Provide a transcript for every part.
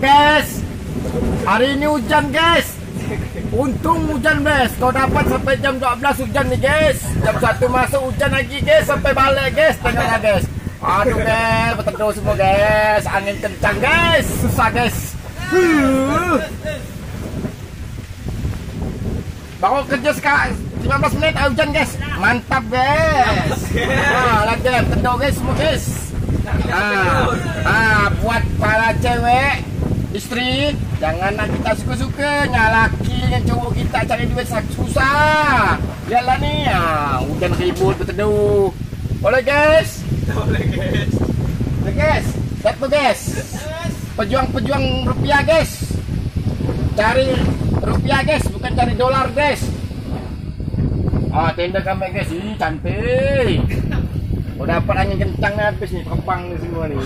guys. Hari ini hujan guys. Untung hujan guys. Kau dapat sampai jam 12 hujan nih guys. Jam 1 masuk hujan lagi guys sampai balik guys. Tengoknya guys. Aduh guys, berteduh semua guys. Angin kencang guys. Susah guys. Huh. Baru kerja sekarang 15 menit hujan guys. Mantap guys. Ah, lagi berteduh guys semua guys. Ah, ah, buat para cewek istri jangan nak kita suka-suka. Laki yang cowok kita cari duit susah. Yalah ni. Ah, hujan ribut berteduh. Boleh guys? Boleh guys. boleh guys? Satu guys. Pejuang-pejuang rupiah guys. Cari rupiah guys. Bukan cari dolar guys. Ah tenda kami guys. Ih, cantik. Oh dapat angin kencang habis nih ni semua ni.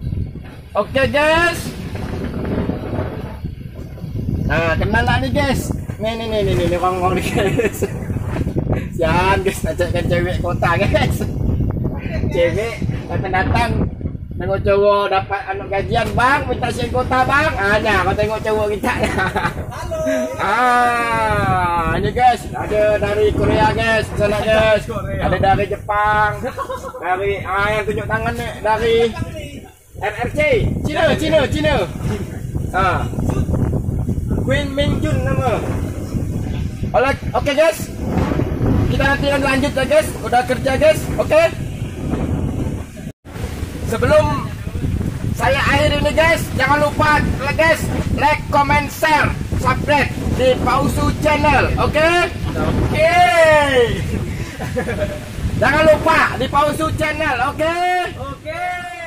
Oke guys Nah kenal tak nih guys? Nih nih nih nih nih, orang-orang nih guys. Sian guys najakkan cewek kota guys. Cewek datang-datang Tengok cowok dapat anak gajian bang Minta sian kota bang. Ah nah kau tengok cowok kita. Ah ini guys Ada dari Korea guys Sana guys. Ada dari Jepang Dari ah yang tunjuk tangan nih Dari RRC Cina Cina Cina Ah Queen Min Jun nama. Oke, oke guys. Kita nanti akan lanjut ya guys. Udah kerja guys. Oke. Sebelum saya akhir ini guys, jangan lupa guys, like, comment, share, subscribe di Pausu Channel. Oke? Oke. Jangan lupa di Pausu Channel. Oke? Oke.